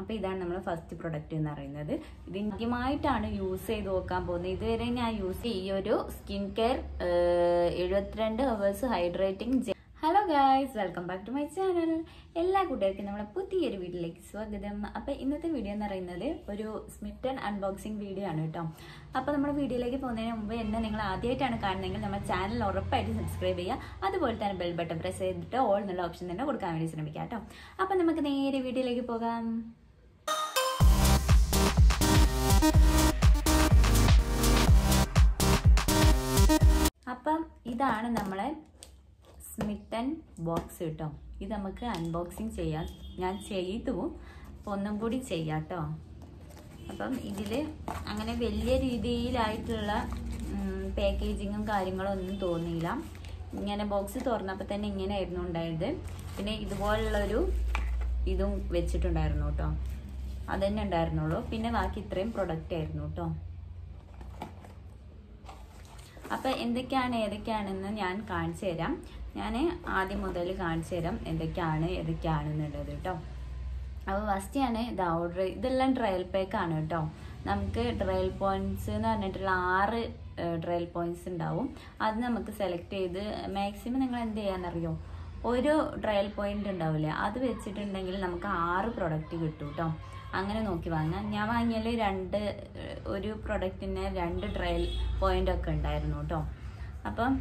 അപ്പോൾ ഇതാണ് നമ്മൾ ഫസ്റ്റ് പ്രൊഡക്റ്റ് എന്ന് പറയുന്നത്. ഇത് ആദ്യമായിട്ടാണ് യൂസ് ചെയ്ത് നോക്കാൻ പോകുന്നത്. ഇതുവരെ ഞാൻ യൂസ് ഈ ഒരു സ്കിൻ കെയർ എഴുപത്തിരണ്ട് hours hydrating hello guys welcome back to my channel എല്ലാ കൂട്ടുകാർക്കും നമ്മളെ പുതിയൊരു വീഡിയോയിലേക്ക് സ്വാഗതം. അപ്പോൾ ഇന്നത്തെ വീഡിയോ എന്ന് പറയുന്നത് ഒരു സ്മിറ്റൺ അൺബോക്സിങ് വീഡിയോ ആണ് കേട്ടോ. അപ്പോൾ നമ്മുടെ വീഡിയോയിലേക്ക് പോകുന്നതിന് മുമ്പ് എന്നെ നിങ്ങൾ ആദ്യമായിട്ടാണ് കാണുന്നതെങ്കിൽ നമ്മുടെ ചാനൽ ഉറപ്പായിട്ട് സബ്സ്ക്രൈബ് ചെയ്യുക. അതുപോലെ തന്നെ ബെൽ ബട്ടൺ പ്രസ് ചെയ്തിട്ട് ഓൾ എന്നുള്ള ഓപ്ഷൻ തന്നെ കൊടുക്കാൻ വേണ്ടി ശ്രമിക്കാം കേട്ടോ. അപ്പോൾ നമുക്ക് നേരെ വീഡിയോയിലേക്ക് പോകാം. അപ്പം ഇതാണ് നമ്മളെ സ്മിത്തൻ ബോക്സ് കേട്ടോ. ഇത് നമുക്ക് അൺബോക്സിങ് ചെയ്യാം. ഞാൻ ചെയ്തു. ഒന്നും കൂടി ചെയ്യാം കേട്ടോ അപ്പം ഇതിൽ അങ്ങനെ വലിയ രീതിയിലായിട്ടുള്ള പാക്കേജിങ്ങും കാര്യങ്ങളൊന്നും തോന്നിയില്ല. ഇങ്ങനെ ബോക്സ് തുറന്നപ്പോൾ തന്നെ ഇങ്ങനെയായിരുന്നു ഉണ്ടായത്. പിന്നെ ഇതുപോലുള്ളൊരു ഇതും വെച്ചിട്ടുണ്ടായിരുന്നു കേട്ടോ അതന്നെ ഉണ്ടായിരുന്നുള്ളൂ. പിന്നെ ബാക്കി ഇത്രയും പ്രൊഡക്റ്റ് ആയിരുന്നു കേട്ടോ അപ്പം എന്തൊക്കെയാണ് ഏതൊക്കെയാണെന്ന് ഞാൻ കാണിച്ചു തരാം. ഞാൻ ആദ്യം മുതൽ കാണിച്ചു തരാം എന്തൊക്കെയാണ് ഏതൊക്കെയാണെന്നുള്ളത് കേട്ടോ അപ്പോൾ ഫസ്റ്റ് ഞാൻ ഇത് ഓർഡർ ഇതെല്ലാം ട്രയൽ പാക്കാണ് കേട്ടോ നമുക്ക് ട്രയൽ പോയിന്റ്സ് എന്ന് പറഞ്ഞിട്ടുള്ള ആറ് ട്രയൽ പോയിന്റ്സ് ഉണ്ടാവും. അത് നമുക്ക് സെലക്ട് ചെയ്ത് മാക്സിമം നിങ്ങൾ എന്ത് ചെയ്യാന്നറിയോ? ഒരു ട്രയൽ പോയിന്റ് ഉണ്ടാവില്ലേ അത് വെച്ചിട്ടുണ്ടെങ്കിൽ നമുക്ക് ആറ് പ്രൊഡക്റ്റ് കിട്ടും കേട്ടോ അങ്ങനെ നോക്കി വാങ്ങാം. ഞാൻ വാങ്ങിയാൽ രണ്ട് ഒരു പ്രൊഡക്റ്റിന് രണ്ട് ട്രയൽ പോയിന്റ് ഒക്കെ ഉണ്ടായിരുന്നു കേട്ടോ അപ്പം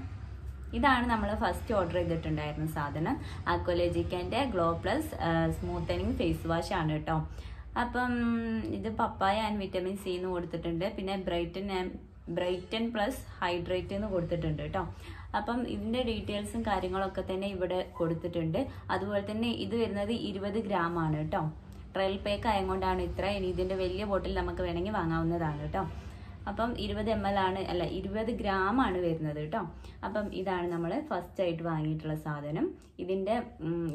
ഇതാണ് നമ്മൾ ഫസ്റ്റ് ഓർഡർ ചെയ്തിട്ടുണ്ടായിരുന്ന സാധനം. അക്വലോജിക്കന്റെ glow plus smoothening face wash ആണ് കേട്ടോ അപ്പം ഇത് പപ്പായ ആൻഡ് വിറ്റമിൻ സി എന്ന് കൊടുത്തിട്ടുണ്ട്. പിന്നെ ബ്രൈറ്റൻ ബ്രൈറ്റൻ പ്ലസ് ഹൈഡ്രേറ്റ് എന്ന് കൊടുത്തിട്ടുണ്ട് കേട്ടോ അപ്പം ഇതിന്റെ ഡീറ്റെയിൽസും കാര്യങ്ങളൊക്കെ തന്നെ ഇവിടെ കൊടുത്തിട്ടുണ്ട്. അതുപോലെ തന്നെ ഇത് വരുന്നത് ഇരുപത് ഗ്രാം ആണ് കേട്ടോ ട്രയൽ പേക്ക് ആയതുകൊണ്ടാണ് ഇത്ര ഇനി ഇതിന്റെ വലിയ ബോട്ടിൽ നമുക്ക് വേണമെങ്കിൽ വാങ്ങാവുന്നതാണ് കേട്ടോ അപ്പം ഇരുപത് എം എൽ ആണ് അല്ല ഇരുപത് ഗ്രാം ആണ് വരുന്നത് കേട്ടോ അപ്പം ഇതാണ് നമ്മൾ ഫസ്റ്റ് ആയിട്ട് വാങ്ങിയിട്ടുള്ള സാധനം. ഇതിന്റെ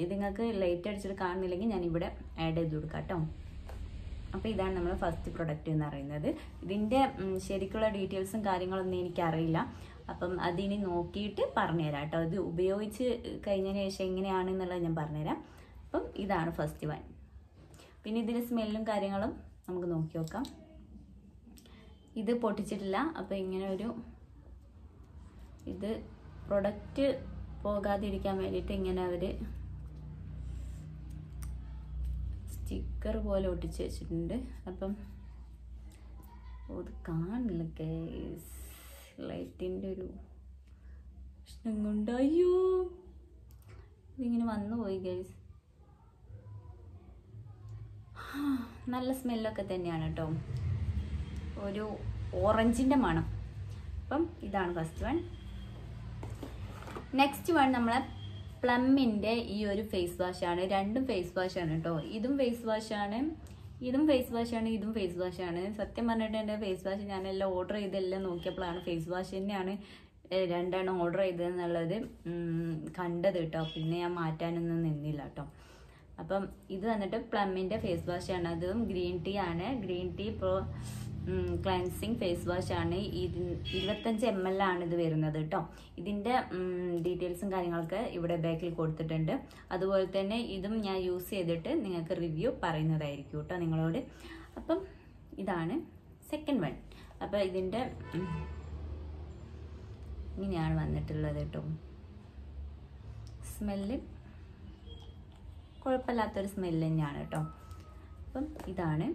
ഇത് നിങ്ങൾക്ക് ലൈറ്റ് അടിച്ചിട്ട് കാണുന്നില്ലെങ്കിൽ ഞാൻ ഇവിടെ ആഡ് ചെയ്ത് കൊടുക്കാം കേട്ടോ അപ്പം ഇതാണ് നമ്മൾ ഫസ്റ്റ് പ്രൊഡക്റ്റ് എന്ന് പറയുന്നത്. ഇതിന്റെ ശരിക്കുള്ള ഡീറ്റെയിൽസും കാര്യങ്ങളൊന്നും എനിക്കറിയില്ല. അപ്പം അതിനി നോക്കിയിട്ട് പറഞ്ഞുതരാം കേട്ടോ ഇത് ഉപയോഗിച്ച് കഴിഞ്ഞതിന് ശേഷം എങ്ങനെയാണ് എന്നുള്ളത് ഞാൻ പറഞ്ഞുതരാം. അപ്പം ഇതാണ് ഫസ്റ്റ് വൺ പിന്നെ ഇതിന്റെ സ്മെല്ലും കാര്യങ്ങളും നമുക്ക് നോക്കി നോക്കാം. ഇത് പൊട്ടിച്ചിട്ടില്ല. അപ്പോൾ ഇങ്ങനെ ഒരു ഇത് പ്രൊഡക്റ്റ് പോകാതിരിക്കാൻ വേണ്ടിയിട്ട് ഇങ്ങനെ അവർ സ്റ്റിക്കർ പോലെ ഒട്ടിച്ച് വെച്ചിട്ടുണ്ട്. അപ്പം അത് കാണില്ല കേസ് ലൈറ്റിന്റെ ഒരു പ്രശ്നം അയ്യോ. ഇതിങ്ങനെ വന്നു പോയി ഗൈസ് നല്ല സ്മെല്ലൊക്കെ തന്നെയാണ് കേട്ടോ ഒരു ഓറഞ്ചിന്റെ മണം. അപ്പം ഇതാണ് ഫസ്റ്റ് വൺ നെക്സ്റ്റ് വൺ നമ്മളെ പ്ലമ്മിന്റെ ഈ ഒരു ഫേസ് വാഷാണ് രണ്ടും ഫേസ് വാഷാണ് കേട്ടോ ഇതും ഫേസ് വാഷാണ് ഇതും ഫേസ് വാഷാണ് ഇതും ഫേസ് വാഷാണ് സത്യം പറഞ്ഞിട്ട് എന്റെ ഫേസ് വാഷ് ഞാനെല്ലാം ഓർഡർ ചെയ്തെല്ലാം നോക്കിയപ്പോഴാണ് ഫേസ് വാഷ് തന്നെയാണ് രണ്ടെണ്ണം ഓർഡർ ചെയ്തതെന്നുള്ളത് കണ്ടത് കേട്ടോ പിന്നെ ഞാൻ മാറ്റാനൊന്നും നിന്നില്ല കേട്ടോ അപ്പം ഇത് വന്നിട്ട് പ്ലമ്മിന്റെ ഫേസ് വാഷാണ് അതും ഗ്രീൻ ടീ ആണ്. Green tea pro cleansing face wash ആണ്. ഇരുപത്തഞ്ച് എം എൽ ആണ് ഇത് വരുന്നത് കേട്ടോ ഇതിന്റെ ഡീറ്റെയിൽസും കാര്യങ്ങളൊക്കെ ഇവിടെ ബാക്കിൽ കൊടുത്തിട്ടുണ്ട്. അതുപോലെ തന്നെ ഇതും ഞാൻ യൂസ് ചെയ്തിട്ട് നിങ്ങൾക്ക് റിവ്യൂ പറയുന്നതായിരിക്കും കേട്ടോ നിങ്ങളോട്. അപ്പം ഇതാണ് സെക്കൻഡ് വൺ അപ്പോൾ ഇതിന്റെ ഇങ്ങനെയാണ് വന്നിട്ടുള്ളത് കേട്ടോ സ്മെല്ല് കുഴപ്പമില്ലാത്തൊരു സ്മെല്ല് തന്നെയാണ് കേട്ടോ അപ്പം ഇതാണ്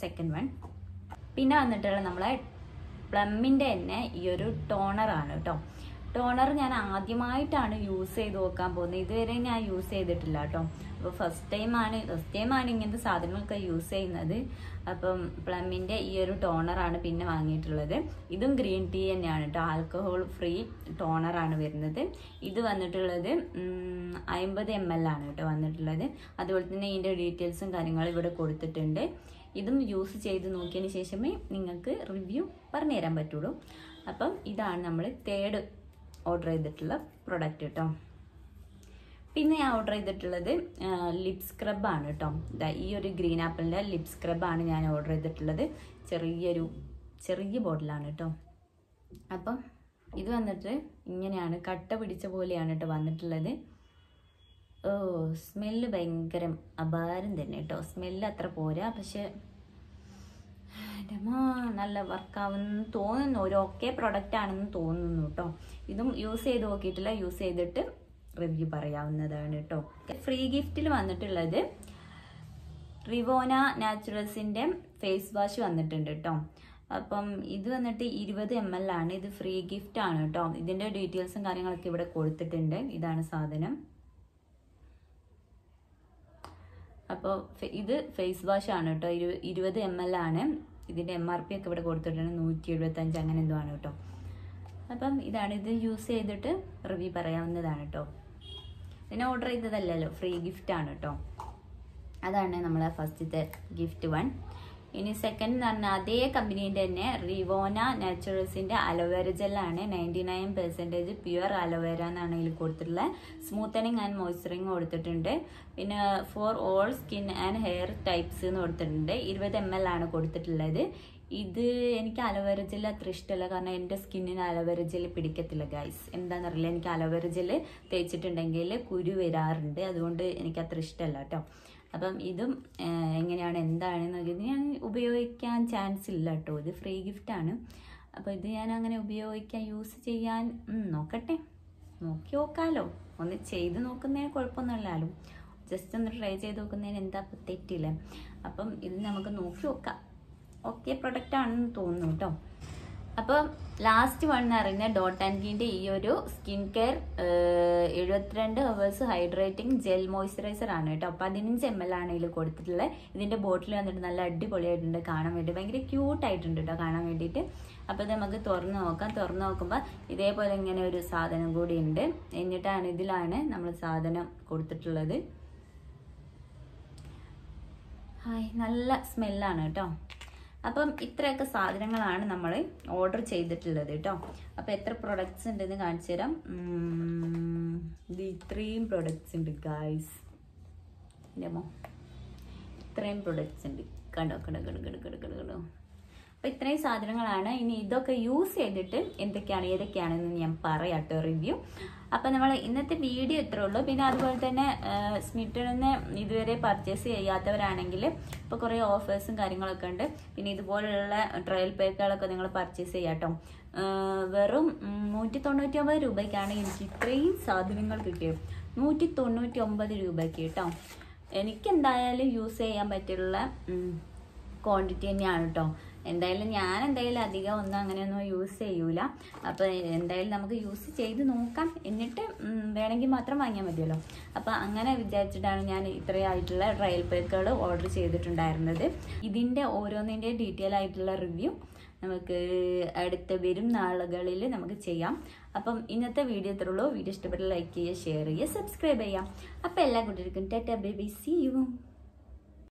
സെക്കൻഡ് വൺ പിന്നെ വന്നിട്ടുള്ള നമ്മളെ പ്ലമ്മിന്റെ തന്നെ ഈ ഒരു ടോണറാണ് കേട്ടോ. ടോണർ ഞാൻ ആദ്യമായിട്ടാണ് യൂസ് ചെയ്ത് നോക്കാൻ പോകുന്നത്. ഇതുവരെ ഞാൻ യൂസ് ചെയ്തിട്ടില്ല കേട്ടോ. അപ്പോൾ ഫസ്റ്റ് ടൈമാണ് ഫസ്റ്റ് ടൈമാണ് ഇങ്ങനത്തെ സാധനങ്ങളൊക്കെ യൂസ് ചെയ്യുന്നത്. അപ്പം പ്ലമ്മിന്റെ ഈ ഒരു ടോണറാണ് പിന്നെ വാങ്ങിയിട്ടുള്ളത്. ഇതും ഗ്രീൻ ടീ തന്നെയാണ് കേട്ടോ. ആൽക്കഹോൾ ഫ്രീ ടോണറാണ് വരുന്നത്. ഇത് വന്നിട്ടുള്ളത് അമ്പത് എം എൽ ആണ് കേട്ടോ വന്നിട്ടുള്ളത്. അതുപോലെ തന്നെ ഇതിന്റെ ഡീറ്റെയിൽസും കാര്യങ്ങളും ഇവിടെ കൊടുത്തിട്ടുണ്ട്. ഇതും യൂസ് ചെയ്ത് നോക്കിയതിന് ശേഷമേ നിങ്ങൾക്ക് റിവ്യൂ പറഞ്ഞു തരാൻ പറ്റുള്ളൂ. അപ്പം ഇതാണ് നമ്മൾ തേർഡ് ഓർഡർ ചെയ്തിട്ടുള്ള പ്രൊഡക്റ്റ് കേട്ടോ പിന്നെ ഞാൻ ഓർഡർ ചെയ്തിട്ടുള്ളത് ലിപ് സ്ക്രബാണ് കേട്ടോ ഈ ഒരു ഗ്രീൻ ആപ്പിളിന്റെ ലിപ് സ്ക്രബാണ് ഞാൻ ഓർഡർ ചെയ്തിട്ടുള്ളത്. ചെറിയൊരു ചെറിയ ബോട്ടിലാണ് കേട്ടോ അപ്പം ഇത് വന്നിട്ട് ഇങ്ങനെയാണ് കട്ട പിടിച്ച പോലെയാണ് കേട്ടോ വന്നിട്ടുള്ളത്. ഓ സ്മെല്ല് ഭയങ്കര. അപാരം തന്നെ കേട്ടോ സ്മെല്ല് അത്ര പോരാ. പക്ഷെ നല്ല വർക്കാവുന്ന തോന്നുന്നു. ഒരു ഓക്കെ പ്രൊഡക്റ്റ് ആണെന്ന് തോന്നുന്നു കേട്ടോ ഇതും യൂസ് ചെയ്ത് നോക്കിയിട്ടില്ല. യൂസ് ചെയ്തിട്ട് റിവ്യൂ പറയാവുന്നതാണ് കേട്ടോ ഫ്രീ ഗിഫ്റ്റിൽ വന്നിട്ടുള്ളത് റിവോന നാച്ചുറൽസിന്റെ ഫേസ് വാഷ് വന്നിട്ടുണ്ട് കേട്ടോ അപ്പം ഇത് വന്നിട്ട് ഇരുപത് എം എൽ ആണ്. ഇത് ഫ്രീ ഗിഫ്റ്റ് ആണ് കേട്ടോ ഇതിന്റെ ഡീറ്റെയിൽസും കാര്യങ്ങളൊക്കെ ഇവിടെ കൊടുത്തിട്ടുണ്ട്. ഇതാണ് സാധനം. അപ്പോൾ ഇത് ഫേസ് വാഷ് ആണ് കേട്ടോ. ഇരു ഇരുപത് എം എൽ ആണ്. ഇതിന്റെ എം ആർ പി ഒക്കെ ഇവിടെ കൊടുത്തിട്ടുണ്ട്. നൂറ്റി എഴുപത്തഞ്ച് അങ്ങനെ എന്തോ ആണ് കേട്ടോ. അപ്പം ഇതാണ് ഇത് യൂസ് ചെയ്തിട്ട് റിവ്യൂ പറയാവുന്നതാണ് കേട്ടോ. ഇതിനെ ഓർഡർ ചെയ്തതല്ലല്ലോ. ഫ്രീ ഗിഫ്റ്റ് ആണ് കേട്ടോ. അതാണ് നമ്മളെ ഫസ്റ്റത്തെ ഗിഫ്റ്റ് വൺ ഇനി സെക്കൻഡ് എന്ന് പറഞ്ഞാൽ അതേ കമ്പനീന്റെ തന്നെ റിവോന നാച്ചുറൽസിന്റെ അലോവേര ജെല്ലാണ് ninety nine percentage pure aloe vera എന്നാണ് ഇതിൽ കൊടുത്തിട്ടുള്ളത് സ്മൂത്തനിങ് ആൻഡ് മോയ്സ്ചറിങ് കൊടുത്തിട്ടുണ്ട്. പിന്നെ for all skin and hair types എന്ന് കൊടുത്തിട്ടുണ്ട്. ഇരുപത് എം എൽ ആണ് കൊടുത്തിട്ടുള്ളത്. ഇത് എനിക്ക് അലോവേര ജെൽ അത്ര ഇഷ്ടമല്ല. കാരണം എന്റെ സ്കിന്നിന് അലോവേര ജെൽ പിടിക്കത്തില്ല ഗൈസ് എന്താണെന്നറിയില്ല എനിക്ക് അലോവേര ജെൽ തേച്ചിട്ടുണ്ടെങ്കിൽ കുരു വരാറുണ്ട്. അതുകൊണ്ട് എനിക്ക് അത്ര ഇഷ്ടമല്ല കേട്ടോ. അപ്പം ഇതും എങ്ങനെയാണ് എന്താണെന്ന് എന്നൊക്കെ ഞാൻ ഉപയോഗിക്കാൻ ചാൻസ് ഇല്ല കേട്ടോ ഇത് ഫ്രീ ഗിഫ്റ്റാണ് അപ്പോൾ ഇത് ഞാൻ അങ്ങനെ ഉപയോഗിക്കാൻ യൂസ് ചെയ്യാൻ നോക്കട്ടെ. നോക്കി നോക്കാമല്ലോ ഒന്ന് ചെയ്ത് നോക്കുന്നതിന് കുഴപ്പമൊന്നുമില്ലല്ലോ ജസ്റ്റ് ഒന്ന് ട്രൈ ചെയ്ത് നോക്കുന്നതിന് എന്താ തെറ്റില്ല? അപ്പം ഇത് നമുക്ക് നോക്കി നോക്കാം. ഓക്കെ പ്രൊഡക്റ്റ് ആണെന്ന് തോന്നുന്നു കേട്ടോ അപ്പോൾ ലാസ്റ്റ് വൺ എന്ന് പറയുന്ന ഡോട്ട് ആൻഡ് ഗീന്റെ ഈ ഒരു സ്കിൻ കെയർ എഴുപത്തിരണ്ട് ഹവേഴ്സ് ഹൈഡ്രേറ്റിംഗ് ജെൽ മോയ്സ്ചറൈസർ ആണ് കേട്ടോ. പതിനഞ്ച് എം എൽ ആണ് ഇതിൽ കൊടുത്തിട്ടുള്ളത്. ഇതിന്റെ ബോട്ടിൽ വന്നിട്ട് നല്ല അടിപൊളിയായിട്ടുണ്ട് കാണാൻ വേണ്ടി. ഭയങ്കര ക്യൂട്ടായിട്ടുണ്ട് കേട്ടോ കാണാൻ വേണ്ടിയിട്ട്. അപ്പോൾ ഇത് നമുക്ക് തുറന്ന് നോക്കാം. തുറന്ന് നോക്കുമ്പോൾ ഇതേപോലെ ഇങ്ങനെ ഒരു സാധനം കൂടി ഉണ്ട്. എന്നിട്ടാണ് ഇതിലാണ് നമ്മൾ സാധനം കൊടുത്തിട്ടുള്ളത്. ഹായ് നല്ല സ്മെല്ലാണ് കേട്ടോ. അപ്പം ഇത്രയൊക്കെ സാധനങ്ങളാണ് നമ്മൾ ഓർഡർ ചെയ്തിട്ടുള്ളത് കേട്ടോ. അപ്പം എത്ര പ്രൊഡക്ട്സ് ഉണ്ടെന്ന് കാണിച്ചു തരാം. ഇത് ഇത്രയും പ്രൊഡക്ട്സ് ഉണ്ട് ഗായ്സ് എന്റെ ഇത്രയും പ്രൊഡക്ട്സ് ഉണ്ട്. കണ്ടോ കണ്ടോ കണ്ടോ കണ്ടോ കണ്ടോ കണ്ടോ. അപ്പോൾ ഇത്രയും സാധനങ്ങളാണ്. ഇനി ഇതൊക്കെ യൂസ് ചെയ്തിട്ട് എന്തൊക്കെയാണ് ഏതൊക്കെയാണെന്ന് ഞാൻ പറയാം കേട്ടോ റിവ്യൂ അപ്പോൾ നമ്മൾ ഇന്നത്തെ വീഡിയോ ഇത്രേ ഉള്ളൂ. പിന്നെ അതുപോലെ തന്നെ സ്മിറ്ററിന് ഇതുവരെ പർച്ചേസ് ചെയ്യാത്തവരാണെങ്കിൽ ഇപ്പോൾ കുറേ ഓഫേഴ്സും കാര്യങ്ങളൊക്കെ ഉണ്ട്. പിന്നെ ഇതുപോലുള്ള ട്രയൽ പേക്കുകളൊക്കെ നിങ്ങൾ പർച്ചേസ് ചെയ്യാം വെറും നൂറ്റി തൊണ്ണൂറ്റി ഒമ്പത് രൂപയ്ക്കാണ് എനിക്ക് ഇത്രയും സാധനങ്ങൾ കിട്ടിയത്. നൂറ്റി തൊണ്ണൂറ്റി ഒമ്പത് രൂപയ്ക്ക് കേട്ടോ. എനിക്കെന്തായാലും യൂസ് ചെയ്യാൻ പറ്റിയുള്ള ക്വാണ്ടിറ്റി തന്നെയാണ് കേട്ടോ. എന്തായാലും ഞാൻ എന്തായാലും അധികം ഒന്നും അങ്ങനെയൊന്നും യൂസ് ചെയ്യൂല. അപ്പോൾ എന്തായാലും നമുക്ക് യൂസ് ചെയ്ത് നോക്കാം. എന്നിട്ട് വേണമെങ്കിൽ മാത്രം വാങ്ങിയാൽ മതിയല്ലോ. അപ്പോൾ അങ്ങനെ വിചാരിച്ചിട്ടാണ് ഞാൻ ഇത്രയായിട്ടുള്ള ട്രയൽ പേക്കുകൾ ഓർഡർ ചെയ്തിട്ടുണ്ടായിരുന്നത്. ഇതിന്റെ ഓരോന്നിന്റെ ഡീറ്റെയിൽ ആയിട്ടുള്ള റിവ്യൂ നമുക്ക് അടുത്ത വരും നാളുകളിൽ നമുക്ക് ചെയ്യാം. അപ്പം ഇന്നത്തെ വീഡിയോ ഇത്രയുള്ളൂ വീഡിയോ ഇഷ്ടപ്പെട്ട ലൈക്ക് ചെയ്യുക ഷെയർ ചെയ്യുക സബ്സ്ക്രൈബ് ചെയ്യാം അപ്പം എല്ലാ കുട്ടികൾക്കും ടാറ്റ ബേബി സി യു